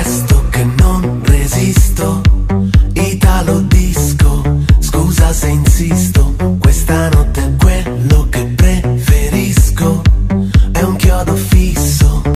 presto che non resisto Italo disco, scusa se insisto.